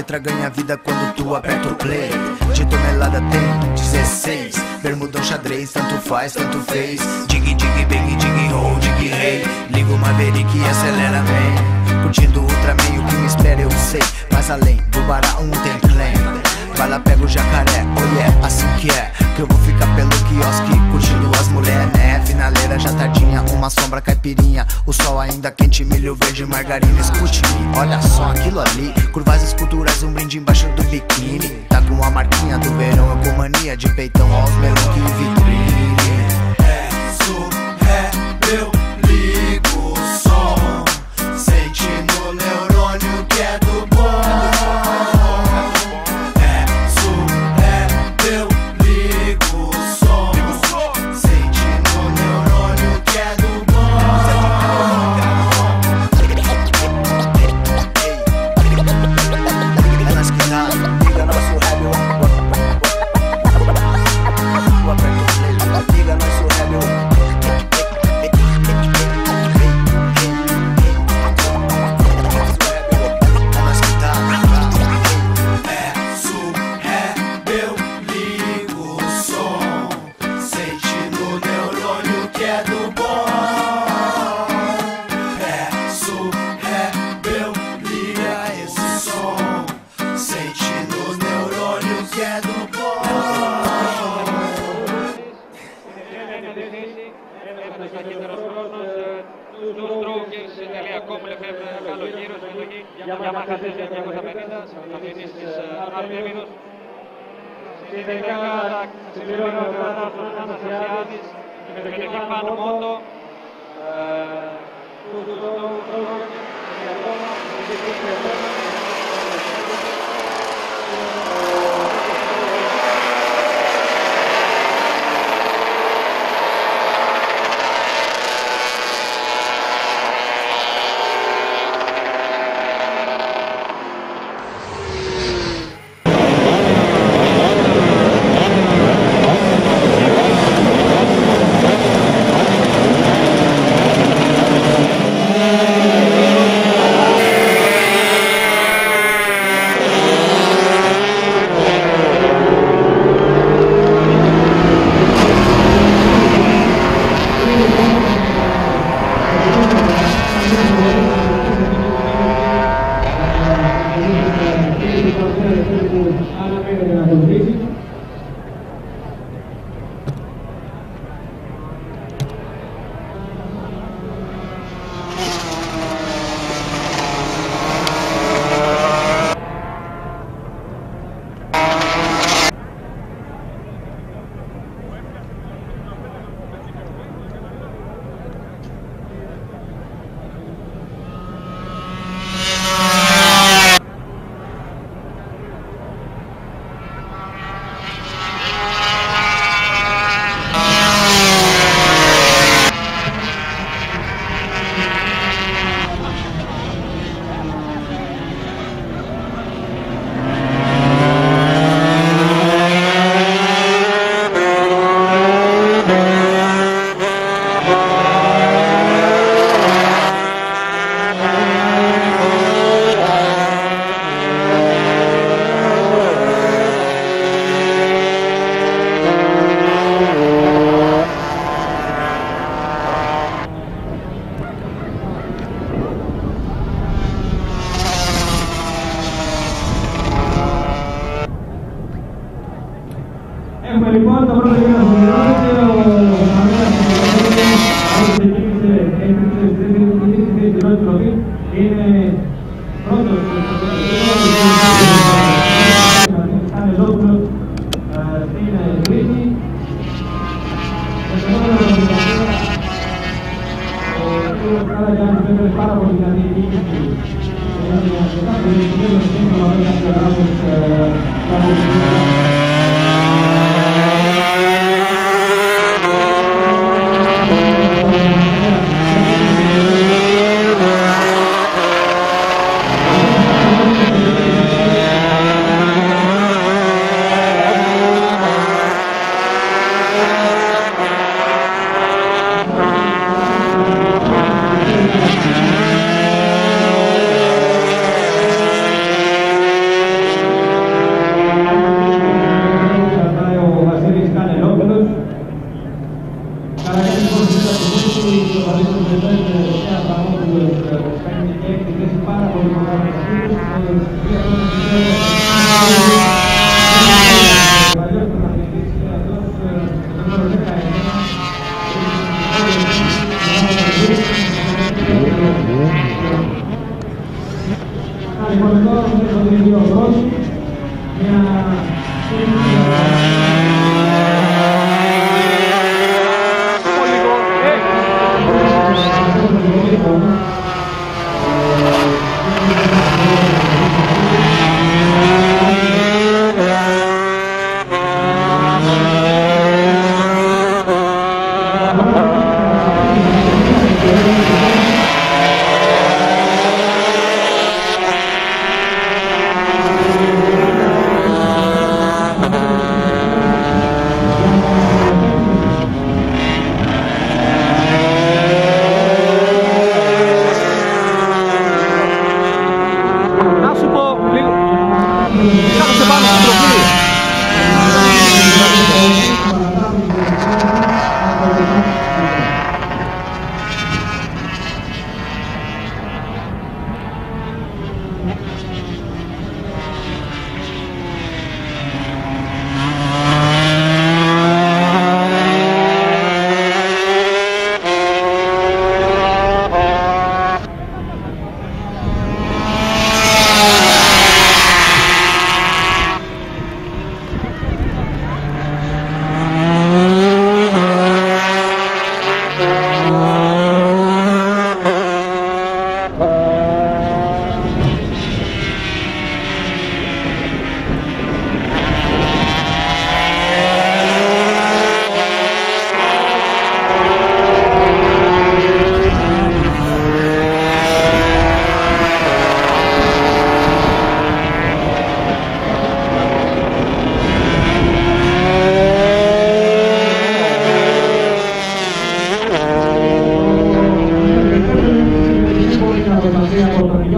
letra ganha vida quando tu aperta o play. De tonelada tem 16. Bermudão xadrez, tanto faz, tanto fez. Dig, dig, bang, dig, roll, dig, rei. Liga o Maverick e acelera, man. Curtindo o Ultraman, o que me espera eu sei. Mas além do Bará, um tem claim. Vai lá, pega o jacaré, oh yeah, assim que é Que eu vou ficar pelo quiosque, curtindo as mulher, né Finaleira já tardinha, uma sombra caipirinha. O sol ainda quente, milho verde, margarina Escute-me, olha só aquilo ali Curvas esculturas, um brinde embaixo do biquíni. Tá com a marquinha do verão, eu com mania De peitão aos melão que vitrine. É, sou, é, eu Στην δεκάδα συμπληρώνει ο Γρανάς Αναστασιάδης συμμετοχή Φαν Μόντο Tustrokers και ακόμα Έχουμε λοιπόν τα πρώτα για να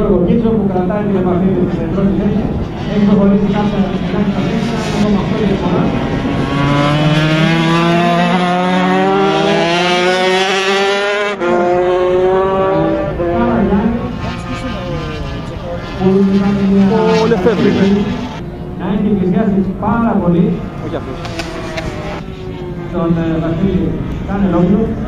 Γιώργο Κίτσο που κρατάει την επαφή με την πρώτη θέση. Έχει προχωρήσει κάποια ελάχιστα θέσεις, ακόμα αυτό η διαφορά. Ο Λεφτεύλη. Να πάρα πολύ. Όχι αυτός. Τον ε, Βασίλη Κανελόπουλο.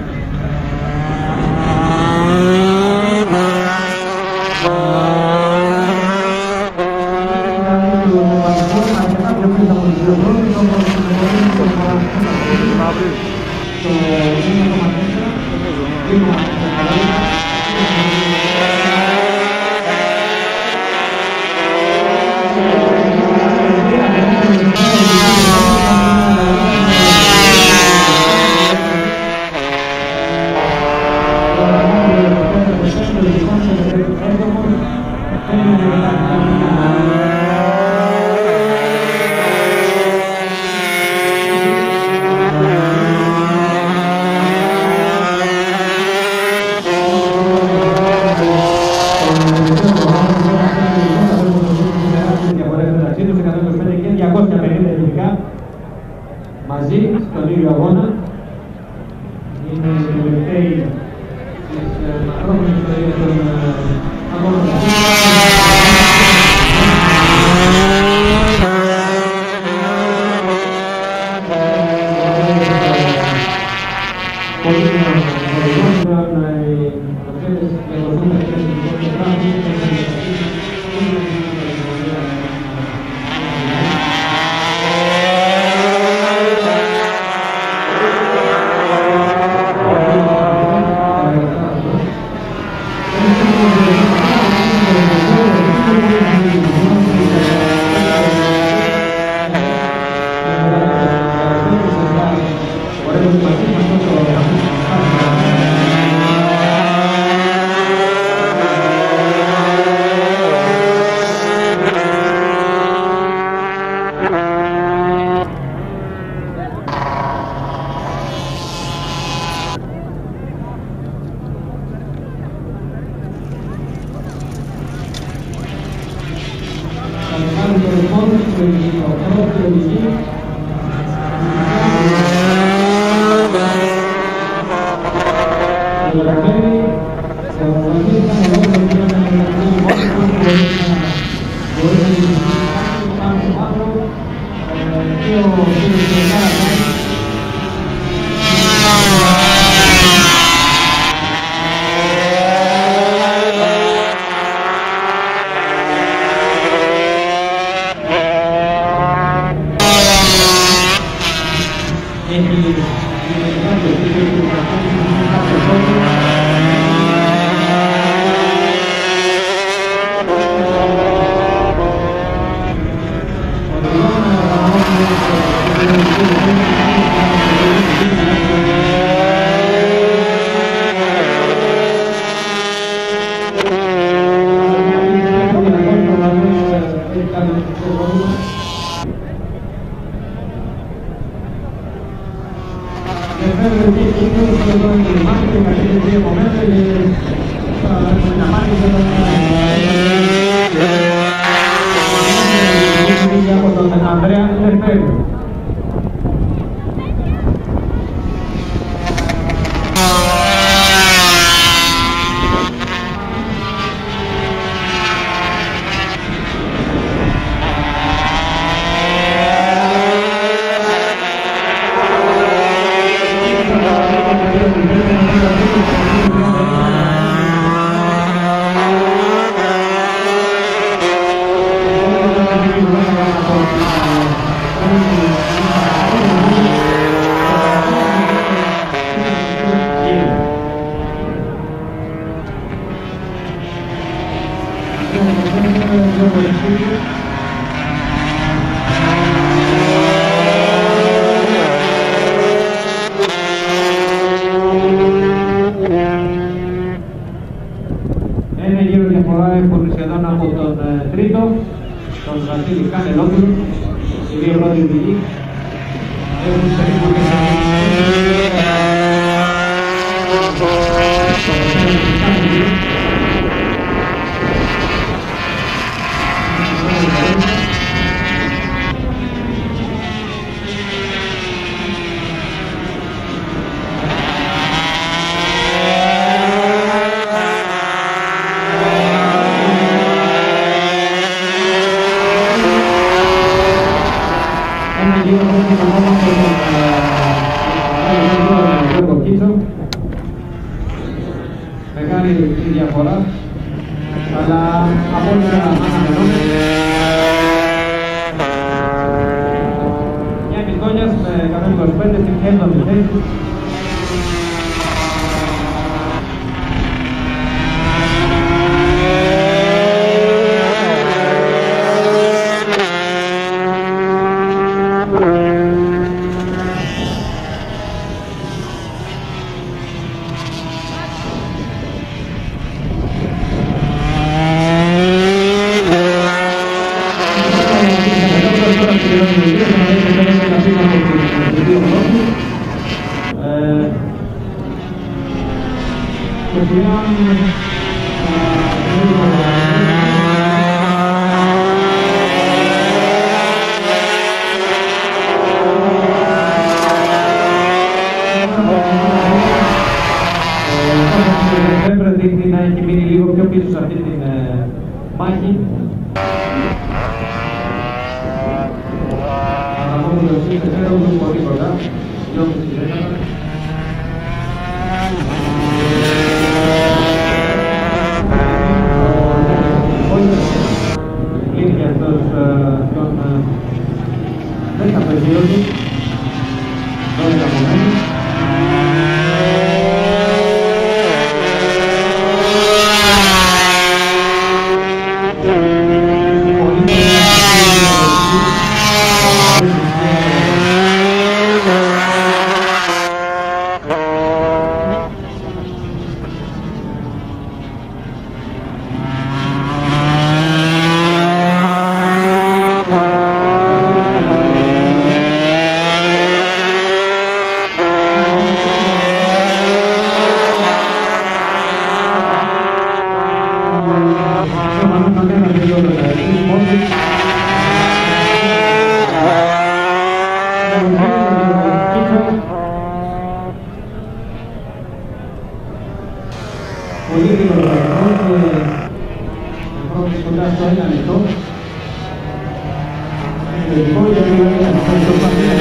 Ένα γύρο διαφορά υποδησιαδών από τον Τρίτο, τον Βασίλη Κανελόπουλο. help of el pollo,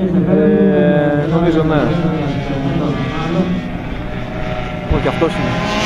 Ε, νομίζω, ναι. Όχι, αυτός είναι.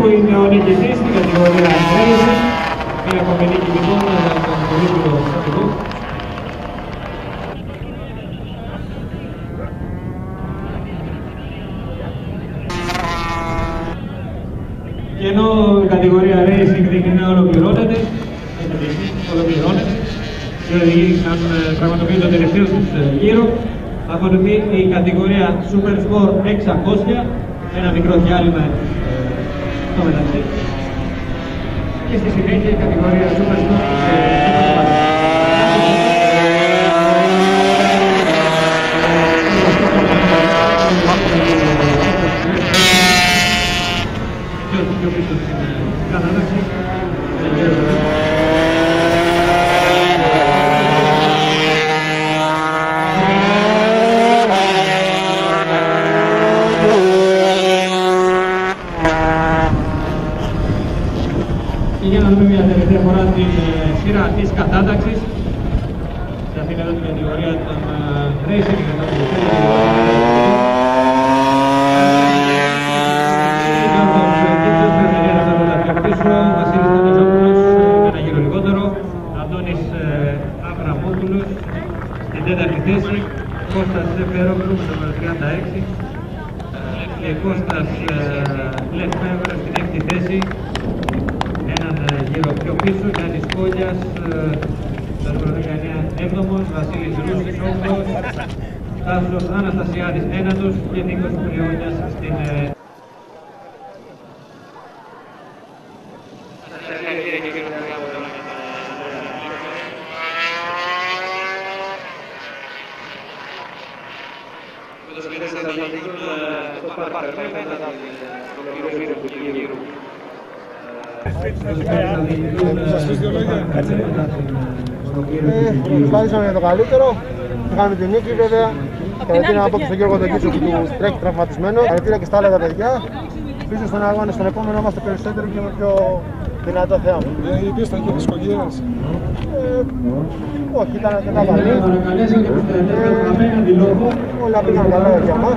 που είναι ο νικητής στην κατηγορία Racing με απομενίκη λοιπόν τον πολύτιμο στρατηγό. Και ενώ η κατηγορία Racing δείχνει να ολοκληρώνεται, έχει δείχνει, ολοκληρώνεται, οι οδηγοί να πραγματοποιούν το τελευταίο τους ε, γύρο, θα ακολουθεί η κατηγορία Super Sport 600, ένα μικρό διάλειμμα ε, στο μεταξύ. Και στη συνέχεια η κατηγορία Super Sport ε, 600. Πιο πιο πίσω στην ε, κατάταξη. Και για να δούμε μια τελευταία φορά την ε, σειρά της κατάταξης. Σε αυτήν εδώ την κατηγορία των ε, Racing μετά το Βασίλης Τονιζόπουλος με ένα γύρο λιγότερο, Αντώνης ε, Αβραμόπουλος στην τέταρτη θέση, Κώστας Σεφερόπουλος με το νούμερο 36, και Κώστας Λεφέβρα στην έκτη θέση, έναν ε, γύρο πιο πίσω, Γιάννης Κόλιας, ε, το νούμερο 19 έβδομος, Βασίλης Ρούσης όγδοος, Τάσος Αναστασιάδης ένατος και Νίκος Πουλιώνιας στην ε, Προσπάθησαμε για το καλύτερο. Είχαμε την νίκη βέβαια. Χαρακτήρα να πω και στον Γιώργο Δοκίτσο που του τρέχει τραυματισμένος. Χαρακτήρα και στα άλλα τα παιδιά. Πίσω στον αγώνα, στον επόμενο είμαστε περισσότερο και με πιο δυνατό θέαμα. Ε, οι πίστα και δυσκολίες. Ε, όχι, ήταν αρκετά καλή. παρακαλέσαν και τους τελευταίους απέναντι λόγο. Όλα πήγαν καλά για μας.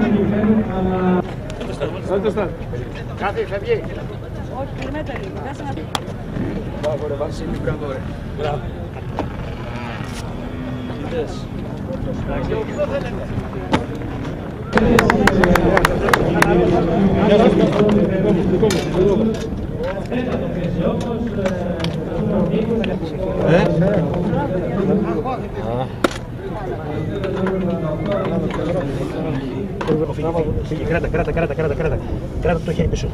Όχι, περιμένετε λίγο. Κάτσε να τέταρτο θέση όμως, ε, το νούμερο Νίκου, Κράτα, κράτα, κράτα, κράτα, κράτα. Κράτα το χέρι πίσω.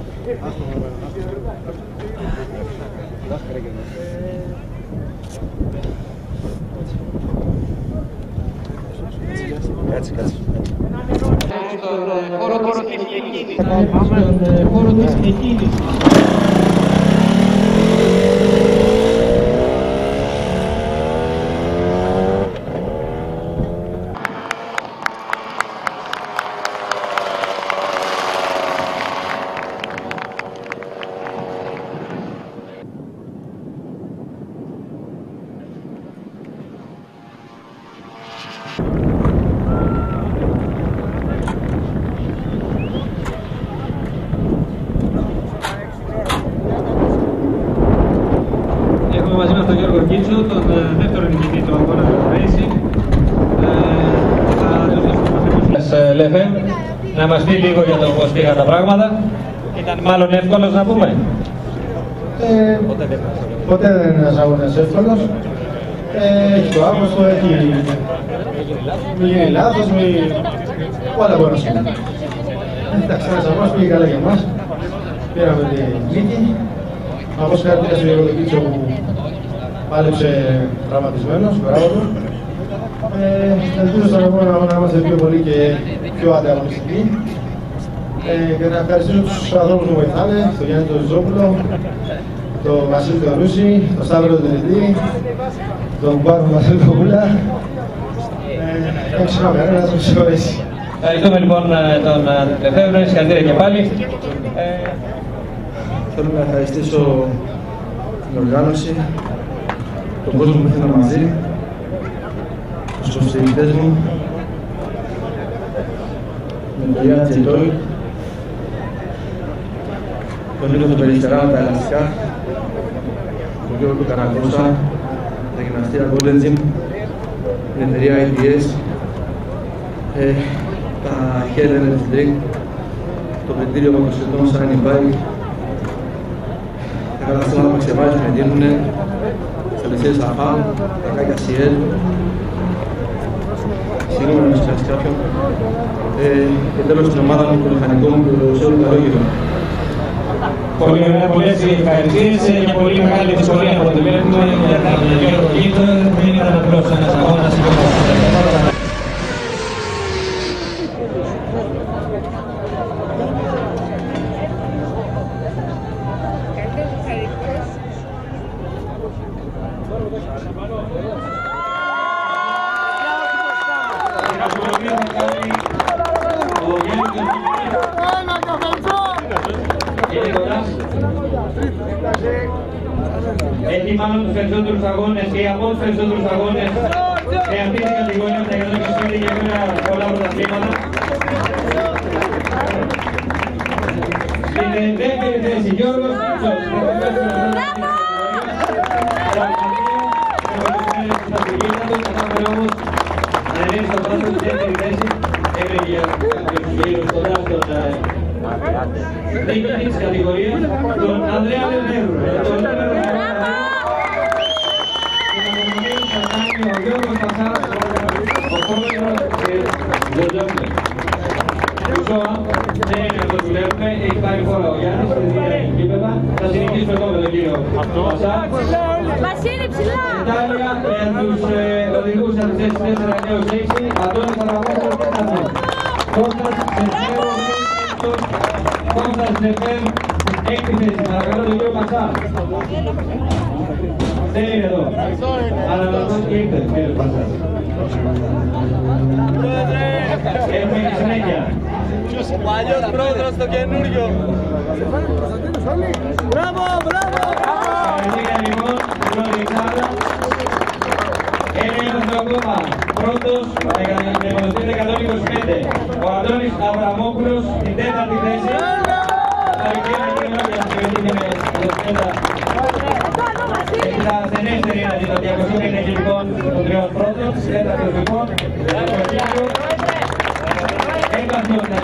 Κάτσε, κάτσε. Στον χώρο χώρο της εκκίνησης. στον ε, χώρο της εκκίνησης. Έχουμε μαζί μας τον Γιώργο Κίτσο, τον ε, δεύτερο νικητή του αγώνα Racing. Ε, θα τους δώσουμε το φίλο Λεφέ, να μας πει λίγο για το πώς πήγαν τα πράγματα. Ήταν μάλλον εύκολος να πούμε. Ε, ποτέ δεν είναι ένας αγώνας εύκολος. Ε, έχει το άγχος του, έχει... Μη γίνει λάθος, μη... Όλα μπορεί να συμβεί. Εντάξει, ένας αγώνας πήγε καλά για μας. Πήραμε τη νίκη. Να πω συγχαρητήρια στον Γιώργο Κίτσο που πάλεψε τραυματισμένος, μπράβο του. Ε, ελπίζω στον επόμενο αγώνα να είμαστε πιο πολύ και πιο ανταγωνιστικοί. Ε, και να ευχαριστήσω τους ανθρώπους που βοηθάνε, τον Γιάννη τον Ζόπουλο, τον Βασίλη τον Ρούση, τον Σταύρο τον Τελετή, τον Πάνο Βασίλη τον Πούλα. Ε, δεν ξέρω κανένας που συγχωρέσει. Ευχαριστούμε λοιπόν ε, τον Λεφεύρε, συγχαρητήρια και πάλι. Ε, Θέλω να ευχαριστήσω την οργάνωση, τον κόσμο που ήθελα μαζί, τους υποστηρικτές μου, την εταιρεία Τζετόι, τον Νίκο του Περιστερά με τα ελαστικά, τον Γιώργο του Καρακώσα, τα γυμναστήρια Golden Gym, την εταιρεία IDS, ες, τα Helen Electric, το πλυντήριο μοτοσυκλετών Sunny Bike, τα καταστήματα που ξεβάζει με δίνουν, τα Mercedes AFAM, τα Κάκια CL, συγγνώμη να σας κάποιον, ε, και τέλος την ομάδα μου, του μηχανικού μου, του Σόλου Καλόγυρο. Πολύ ωραία, πολλές ευχαριστίες ε, και πολύ μεγάλη δυσκολία από ό,τι βλέπουμε για τον Γιώργο Κίτσο. Δεν ήταν απλώς ένας αγώνας, Έχει μάλλον τους περισσότερους αγώνες και από τους περισσότερους αγώνες σε αυτή την κατηγορία τα 125 και βέβαια πολλά πρωταθλήματα. Στην δεύτερη θέση Γιώργος Κίτσος. Κατάφερε όμως να ανέβει στο πάσο στη δεύτερη θέση. Έβρεγε για τους γύρους κοντά στον νίκη της κατηγορίας, τον Ανδρέα Λεβέρου. Το νούμερο ο Γιώργος Πασάς, ο πρόεδρος της Ζωτζόμπλε. Ουσόα, δεν είναι αυτό που βλέπουμε, έχει πάρει χώρα ο Γιάννης, στη δύναμη γήπεδα. Θα συνεχίσουμε εδώ με τον κύριο Πασά. Βασίλη ψηλά! Ιτάλια για τους ε, οδηγούς από τις 4 έως 6, Αντώνης Αραγώσος και Σταθμός. Κώστας Σεφέρου, Κώστας Σεφέρ, έκτη θέση. Παρακαλώ τον κύριο Πασά. Δεν είναι εδώ. Αλλά νομίζω και ήρθε, κύριε Πασά. Έχουμε και συνέχεια. Παλιός πρόεδρος στο καινούριο. των 200 ενεργητικών των τριών πρώτων, στις 4 αθλητικών, τον Βασίλειο, έμπαθλο τον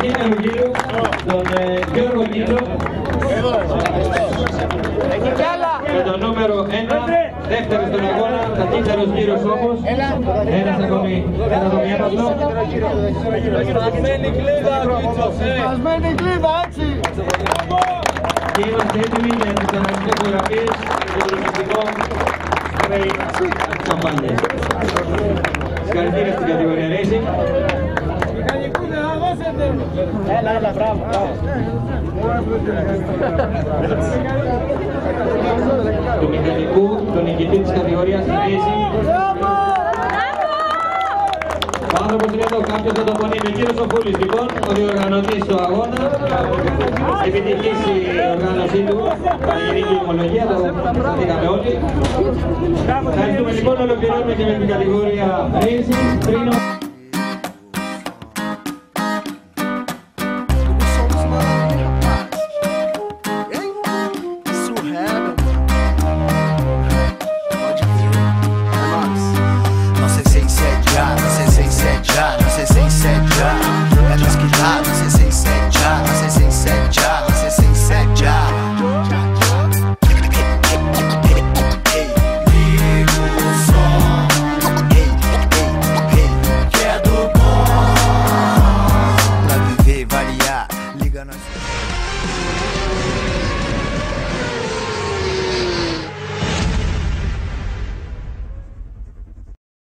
τον Γιώργο Κίτρο, με το νούμερο 1, δεύτερος στον αγώνα, ταχύτερος γύρος όμως, ένας ακόμη, ένας ακόμη έπαθλο. Σπασμένη κλίδα, ε. κλίδα, έτσι! Είμαστε έτοιμοι για τις αναγκές φωτογραφίες του το μυστικό σπρέι σαμπάνιες. Συγχαρητήρια στην κατηγορία Racing. Έλα, έλα, μπράβο, μπράβο. του μηχανικού, τον νικητή της κατηγορίας Racing. Ο άνθρωπος είναι εδώ, κάποιος θα το απονείμει. Ο κύριος Οφούλης, λοιπόν, ο διοργανωτής του αγώνας. Επιτυχής η οργάνωσή του, η γενική ομολογία, το δίκαμε όλοι. Ευχαριστούμε λοιπόν, ολοκληρώνουμε και με την κατηγορία Racing. Πριν